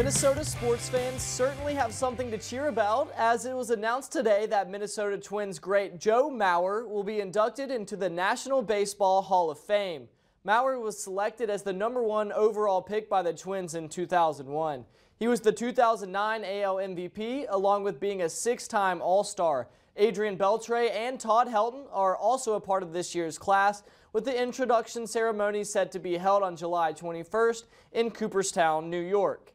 Minnesota sports fans certainly have something to cheer about as it was announced today that Minnesota Twins great Joe Mauer will be inducted into the National Baseball Hall of Fame. Mauer was selected as the number one overall pick by the Twins in 2001. He was the 2009 AL MVP along with being a six-time All-Star. Adrian Beltre and Todd Helton are also a part of this year's class, with the introduction ceremony set to be held on July 21st in Cooperstown, New York.